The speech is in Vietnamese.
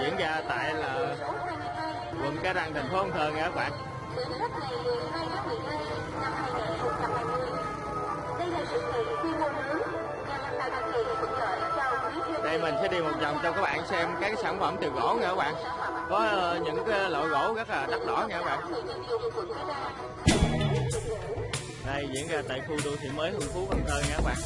diễn ra tại là quận Cái Răng, thành phố Cần Thơ nha các bạn. Đây mình sẽ đi một vòng cho các bạn xem các sản phẩm từ gỗ nha các bạn. Có ờ, những cái loại gỗ rất là đắt đỏ nha các bạn. Đây diễn ra tại khu đô thị mới Hưng Phú, Cần Thơ nha các bạn.